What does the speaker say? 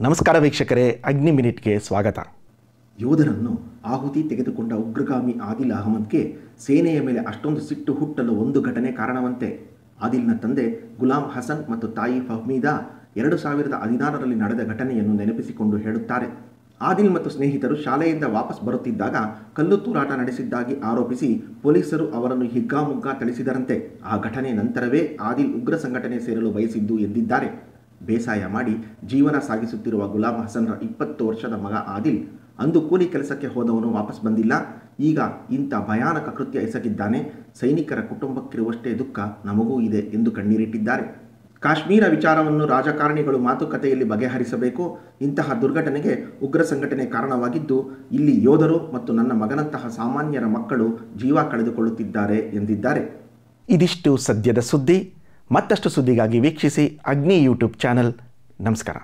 ನಮಸ್ಕಾರ ವೀಕ್ಷಕರೇ, ಅಗ್ನಿ ಮಿನಿಟ್ಗೆ ಸ್ವಾಗತ. ಯೋಧರನ್ನು ಆಹುತಿ ತೆಗೆದುಕೊಂಡ ಉಗ್ರಗಾಮಿ ಆದಿಲ್ ಅಹಮದ್ಗೆ ಸೇನೆಯ ಮೇಲೆ ಅಷ್ಟೊಂದು ಸಿಟ್ಟು ಹುಟ್ಟಲು ಒಂದು ಘಟನೆ ಕಾರಣವಂತೆ. ಆದಿಲ್ನ ತಂದೆ ಗುಲಾಂ ಹಸನ್ ಮತ್ತು ತಾಯಿ ಫಹ್ಮೀದಾ ಎರಡು ಸಾವಿರದ ಹದಿನಾರರಲ್ಲಿ ನಡೆದ ಘಟನೆಯನ್ನು ನೆನಪಿಸಿಕೊಂಡು ಹೇಳುತ್ತಾರೆ. ಆದಿಲ್ ಮತ್ತು ಸ್ನೇಹಿತರು ಶಾಲೆಯಿಂದ ವಾಪಸ್ ಬರುತ್ತಿದ್ದಾಗ ಕಲ್ಲು ತೂರಾಟ ನಡೆಸಿದ್ದಾಗಿ ಆರೋಪಿಸಿ ಪೊಲೀಸರು ಅವರನ್ನು ಹಿಗ್ಗಾಮುಗ್ಗಾ ಥಳಿಸಿದರಂತೆ. ಆ ಘಟನೆ ನಂತರವೇ ಆದಿಲ್ ಉಗ್ರ ಸಂಘಟನೆ ಸೇರಲು ಬಯಸಿದ್ದು ಎಂದಿದ್ದಾರೆ. ಬೇಸಾಯ ಮಾಡಿ ಜೀವನ ಸಾಗಿಸುತ್ತಿರುವ ಗುಲಾಮ್ ಹಸನ್ರ ಇಪ್ಪತ್ತು ವರ್ಷದ ಮಗ ಆದಿಲ್. ಅಂದು ಕೂಲಿ ಕೆಲಸಕ್ಕೆ ಹೋದವನು ವಾಪಸ್ ಬಂದಿಲ್ಲ. ಈಗ ಇಂಥ ಭಯಾನಕ ಕೃತ್ಯ ಎಸಗಿದ್ದಾನೆ. ಸೈನಿಕರ ಕುಟುಂಬಕ್ಕಿರುವಷ್ಟೇ ದುಃಖ ನಮಗೂ ಇದೆ ಎಂದು ಕಣ್ಣೀರಿಟ್ಟಿದ್ದಾರೆ. ಕಾಶ್ಮೀರ ವಿಚಾರವನ್ನು ರಾಜಕಾರಣಿಗಳು ಮಾತುಕತೆಯಲ್ಲಿ ಬಗೆಹರಿಸಬೇಕು. ಇಂತಹ ದುರ್ಘಟನೆಗೆ ಉಗ್ರ ಸಂಘಟನೆ ಕಾರಣವಾಗಿದ್ದು, ಇಲ್ಲಿ ಯೋಧರು ಮತ್ತು ನನ್ನ ಮಗನಂತಹ ಸಾಮಾನ್ಯರ ಮಕ್ಕಳು ಜೀವ ಕಳೆದುಕೊಳ್ಳುತ್ತಿದ್ದಾರೆ ಎಂದಿದ್ದಾರೆ. ಇದಿಷ್ಟು ಸದ್ಯದ ಸುದ್ದಿ. ಮತ್ತಷ್ಟು ಸುದ್ದಿಗಾಗಿ ವೀಕ್ಷಿಸಿ ಅಗ್ನಿ ಯೂಟ್ಯೂಬ್ ಚಾನಲ್. ನಮಸ್ಕಾರ.